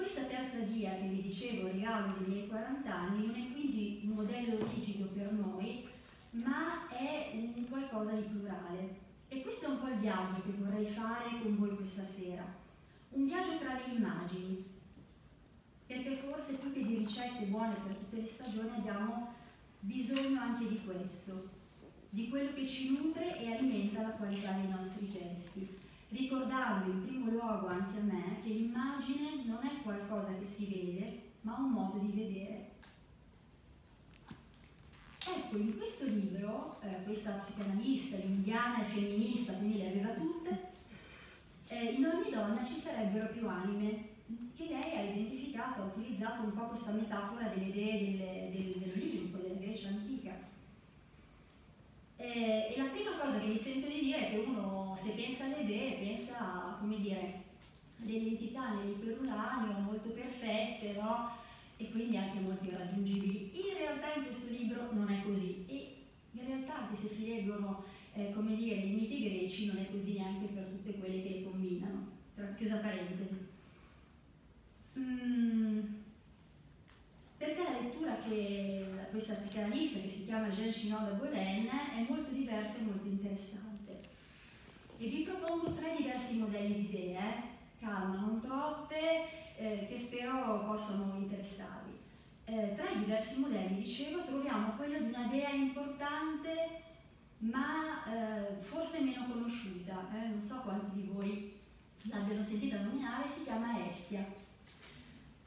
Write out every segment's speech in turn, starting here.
questa terza via che vi dicevo, regalo dei miei 40 anni, non è quindi un modello rigido per noi, ma è un qualcosa di plurale. E questo è un po' il viaggio che vorrei fare con voi questa sera. Un viaggio tra le immagini, perché forse più che di ricette buone per tutte le stagioni abbiamo bisogno anche di questo, di quello che ci nutre e alimenta la qualità dei nostri gesti ricordando in primo luogo anche a me che l'immagine non è qualcosa che si vede, ma un modo di vedere. Ecco, in questo libro, eh, questa psicanalista indiana e femminista, quindi le aveva tutte, eh, in ogni donna ci sarebbero più anime, che lei ha identificato, ha utilizzato un po' questa metafora delle idee del, dell'Olimpo, della Grecia antica. Eh, e la prima cosa che mi sento di dire è che uno, se pensa alle idee, pensa, come delle entità nell'iperuranio molto perfette, no? E quindi anche molto irraggiungibili. In realtà in questo libro non è così. E in realtà anche se si leggono, eh, come dire, i miti greci, non è così neanche per tutte quelle che le combinano. Tra, chiusa parentesi. Mm, perché la lettura che questa psicanalista che si chiama Jean Chinot da Bolen è molto diversa e molto interessante. E vi propongo tre diversi modelli di idee, eh? calma, non troppe, che spero possano interessarvi. Eh, tra i diversi modelli, dicevo, troviamo quello di una dea importante ma eh, forse meno conosciuta, eh? non so quanti di voi l'abbiano sentita nominare, si chiama Estia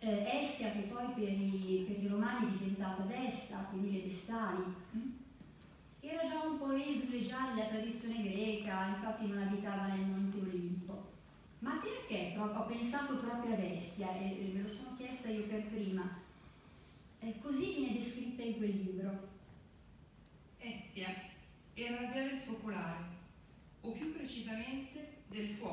eh, Estia che poi per i, per i, romani è diventata Vesta, quindi le vestali, mm? Ho pensato proprio ad Estia e me lo sono chiesta io per prima? Eh, così viene descritta in quel libro. Estia era la dea del focolare, o più precisamente del fuoco